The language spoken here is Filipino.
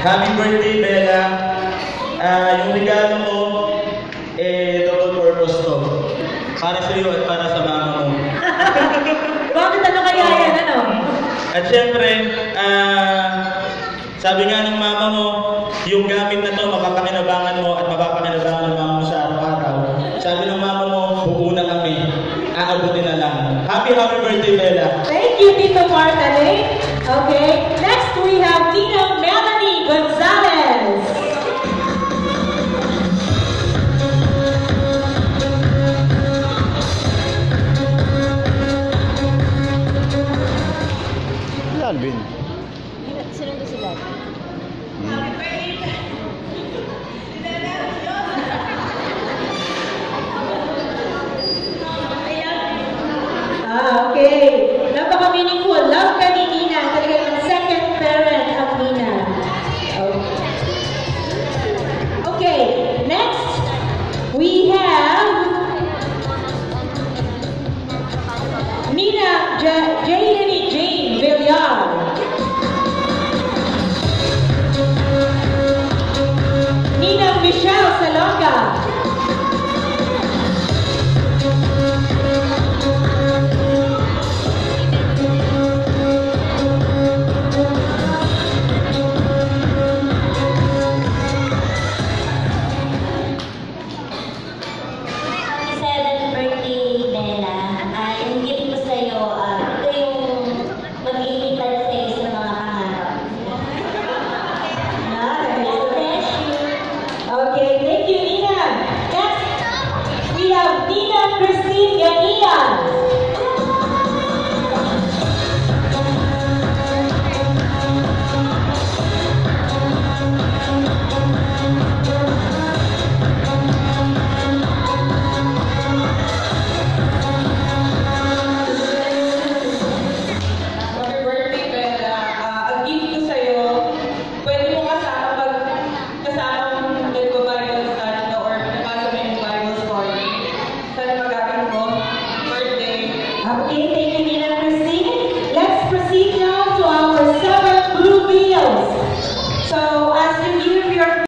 Happy birthday, Bella. Ah, yung regalo mo, eh, double purpose to. Para sa iyo at para sa mama mo. Bakit ano kaya yan, ano? At syempre, ah, sabi nga ng mama mo, yung gamit na to, mapapakinabangan mo at mapapakinabangan ng mama mo sa araw-araw. Sabi ng mama mo, buo na kami. Aabutin na. Happy, happy birthday, Bella. Thank you, Tito Martale. Okay, next we have Nina Melanie Gonzalez. Si Alvin. ಜೈಲಿನ Hallelujah. Okay, thank you,